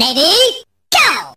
Ready? Go!